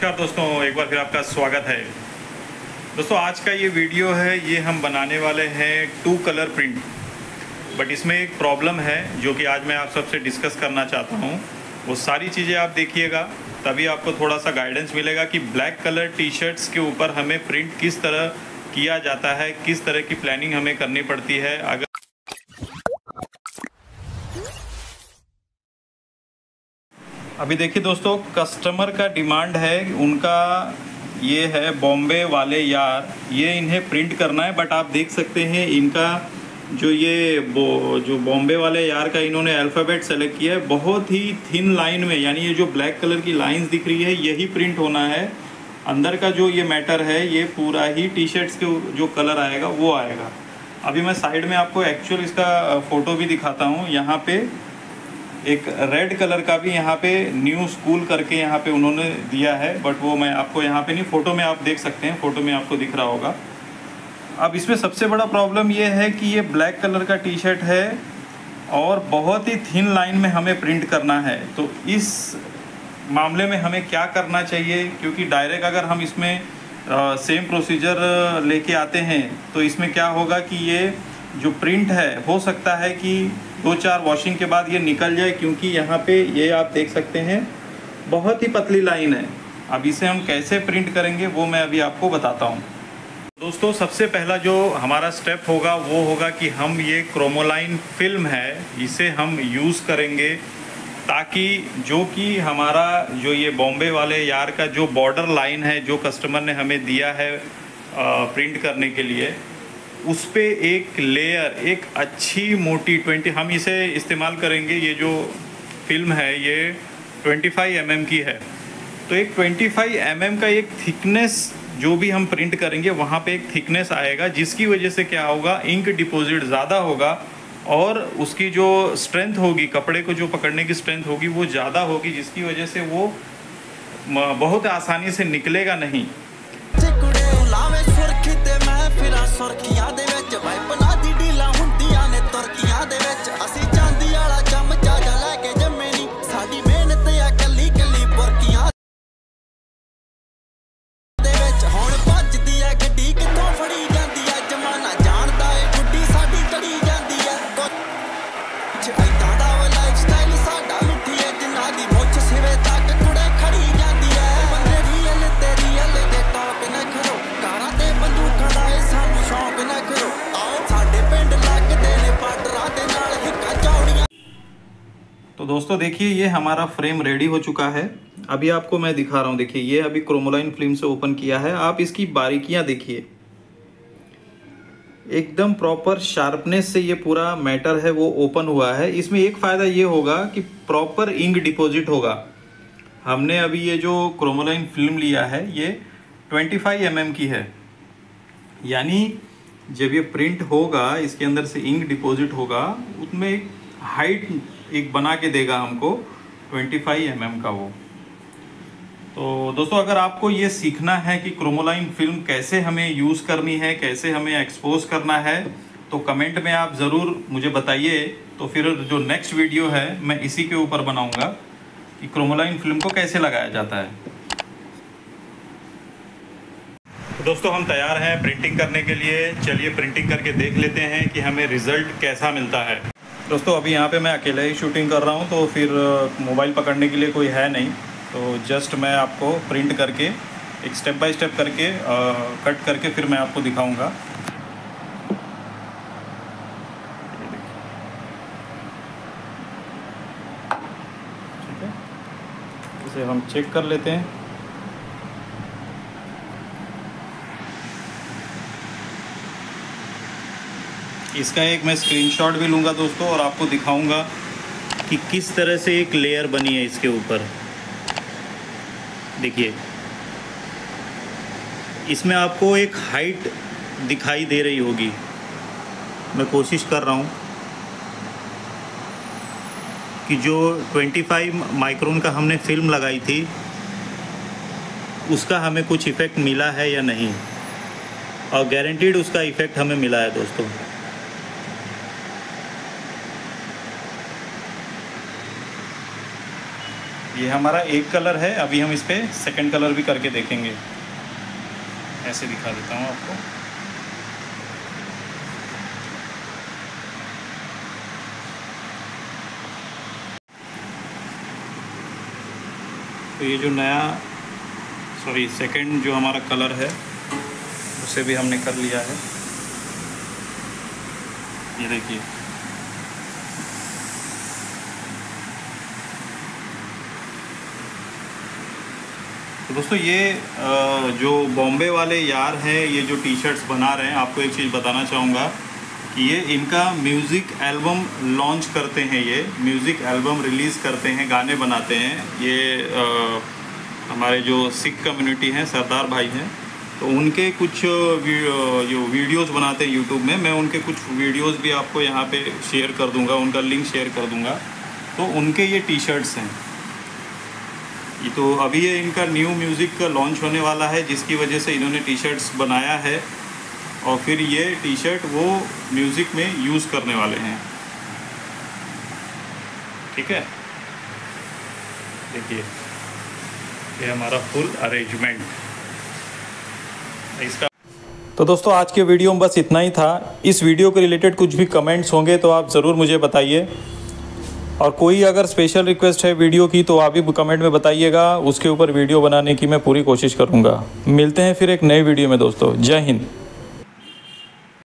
नमस्कार दोस्तों, एक बार फिर आपका स्वागत है। दोस्तों, आज का ये वीडियो है, ये हम बनाने वाले हैं टू कलर प्रिंट। बट इसमें एक प्रॉब्लम है, जो कि आज मैं आप सबसे डिस्कस करना चाहता हूँ। वो सारी चीज़ें आप देखिएगा, तभी आपको थोड़ा सा गाइडेंस मिलेगा कि ब्लैक कलर टी शर्ट्स के ऊपर हमें प्रिंट किस तरह किया जाता है, किस तरह की प्लानिंग हमें करनी पड़ती है। अगर अभी देखिए दोस्तों कस्टमर का डिमांड है उनका ये है बॉम्बे वाले यार ये इन्हें प्रिंट करना है बट आप देख सकते हैं इनका जो ये बो, जो बॉम्बे वाले यार का इन्होंने अल्फ़ाबेट सेलेक्ट किया है बहुत ही थिन लाइन में यानी ये जो ब्लैक कलर की लाइंस दिख रही है यही प्रिंट होना है। अंदर का जो ये मैटर है ये पूरा ही टी शर्ट्स के जो कलर आएगा वो आएगा। अभी मैं साइड में आपको एक्चुअल इसका फ़ोटो भी दिखाता हूँ यहाँ पे। एक रेड कलर का भी यहाँ पे न्यू स्कूल करके यहाँ पे उन्होंने दिया है बट वो मैं आपको यहाँ पे नहीं फ़ोटो में आप देख सकते हैं फ़ोटो में आपको दिख रहा होगा। अब इसमें सबसे बड़ा प्रॉब्लम ये है कि ये ब्लैक कलर का टी शर्ट है और बहुत ही थिन लाइन में हमें प्रिंट करना है। तो इस मामले में हमें क्या करना चाहिए? क्योंकि डायरेक्ट अगर हम इसमें सेम प्रोसीजर लेके आते हैं तो इसमें क्या होगा कि ये जो प्रिंट है, हो सकता है कि दो चार वॉशिंग के बाद ये निकल जाए, क्योंकि यहाँ पे ये आप देख सकते हैं, बहुत ही पतली लाइन है। अब इसे हम कैसे प्रिंट करेंगे, वो मैं अभी आपको बताता हूँ। दोस्तों, सबसे पहला जो हमारा स्टेप होगा, वो होगा कि हम ये क्रोमोलाइन फ़िल्म है, इसे हम यूज़ करेंगे ताकि जो कि हमारा जो ये बॉम्बे वाले यार का जो बॉर्डर लाइन है, जो कस्टमर ने हमें दिया है प्रिंट करने के लिए उस पर एक लेयर एक अच्छी मोटी ट्वेंटी हम इसे इस्तेमाल करेंगे, ये जो फ़िल्म है, ये 25 फाइव mm की है। तो एक 25 फाइव mm का एक थिकनेस जो भी हम प्रिंट करेंगे, वहाँ पे एक थिकनेस आएगा, जिसकी वजह से क्या होगा इंक डिपॉजिट ज़्यादा होगा और उसकी जो स्ट्रेंथ होगी, कपड़े को जो पकड़ने की स्ट्रेंथ होगी, वो ज़्यादा होगी, जिसकी वजह से वो बहुत आसानी से निकलेगा नहीं। ਸੁਰਖੀਆਂ ਦੇ ਵਿੱਚ ਵਾਈਪਨਾਂ ਦੀ ਨਾ ਕਰੋ ਆਓ ਸਾਡੇ ਪਿੰਡ ਲੱਗਦੇ ਨੇ ਪਾਟਰਾਂ ਦੇ ਨਾਲ ਹਿੱਕਾ ਚੌੜੀਆਂ तो दोस्तों देखिए ये हमारा फ्रेम रेडी हो चुका है अभी आपको मैं दिखा रहा हूँ देखिए ये अभी क्रोमोलाइन फिल्म से ओपन किया है आप इसकी बारीकियां देखिए एकदम प्रॉपर शार्पनेस से ये पूरा मैटर है वो ओपन हुआ है इसमें एक फ़ायदा ये होगा कि प्रॉपर इंक डिपॉजिट होगा हमने अभी ये जो क्रोमोलाइन फिल्म लिया है ये 25 फाइव mm की है यानी जब ये प्रिंट होगा, इसके अंदर से इंक डिपॉजिट होगा, उसमें एक हाइट एक बना के देगा हमको 25 फाइव mm का वो। तो दोस्तों, अगर आपको ये सीखना है कि क्रोमोलाइन फ़िल्म कैसे हमें यूज़ करनी है, कैसे हमें एक्सपोज करना है तो कमेंट में आप ज़रूर मुझे बताइए। तो फिर जो नेक्स्ट वीडियो है, मैं इसी के ऊपर बनाऊँगा कि क्रोमोलाइन फ़िल्म को कैसे लगाया जाता है। तो दोस्तों हम तैयार हैं प्रिंटिंग करने के लिए। चलिए प्रिंटिंग करके देख लेते हैं कि हमें रिज़ल्ट कैसा मिलता है। दोस्तों अभी यहाँ पे मैं अकेले ही शूटिंग कर रहा हूँ तो फिर मोबाइल पकड़ने के लिए कोई है नहीं। तो जस्ट मैं आपको प्रिंट करके एक स्टेप बाय स्टेप करके आ, कट करके फिर मैं आपको दिखाऊँगा। इसे हम चेक कर लेते हैं। इसका एक मैं स्क्रीनशॉट भी लूँगा दोस्तों और आपको दिखाऊँगा कि किस तरह से एक लेयर बनी है इसके ऊपर। देखिए। इसमें आपको एक हाइट दिखाई दे रही होगी। मैं कोशिश कर रहा हूँ कि जो 25 माइक्रोन का हमने फ़िल्म लगाई थी, उसका हमें कुछ इफ़ेक्ट मिला है या नहीं। और गारंटीड उसका इफ़ेक्ट हमें मिला है दोस्तों। ये हमारा एक कलर है, अभी हम इस पर सेकेंड कलर भी करके देखेंगे। ऐसे दिखा देता हूँ आपको। तो ये जो नया सॉरी सेकंड जो हमारा कलर है, उसे भी हमने कर लिया है। ये देखिए। तो दोस्तों ये जो बॉम्बे वाले यार हैं ये जो टी शर्ट्स बना रहे हैं आपको एक चीज़ बताना चाहूँगा कि ये इनका म्यूज़िक एल्बम लॉन्च करते हैं ये म्यूज़िक एल्बम रिलीज़ करते हैं गाने बनाते हैं। ये आ, हमारे जो सिख कम्युनिटी हैं सरदार भाई हैं तो उनके कुछ जो वीडियोस बनाते हैं यूट्यूब में मैं उनके कुछ वीडियोस भी आपको यहाँ पे शेयर कर दूँगा उनका लिंक शेयर कर दूँगा। तो उनके ये टी शर्ट्स हैं। तो अभी ये इनका न्यू म्यूज़िक का लॉन्च होने वाला है, जिसकी वजह से इन्होंने टी शर्ट्स बनाया है। और फिर ये टी शर्ट वो म्यूज़िक में यूज़ करने वाले हैं। ठीक है? देखिए, ये हमारा फुल अरेंजमेंट इसका तो दोस्तों, आज के वीडियो में बस इतना ही था। इस वीडियो के रिलेटेड कुछ भी कमेंट्स होंगे तो आप ज़रूर मुझे बताइए। और कोई अगर स्पेशल रिक्वेस्ट है वीडियो की तो आप भी कमेंट में बताइएगा। उसके ऊपर वीडियो बनाने की मैं पूरी कोशिश करूँगा। मिलते हैं फिर एक नए वीडियो में, दोस्तों। जय हिंद।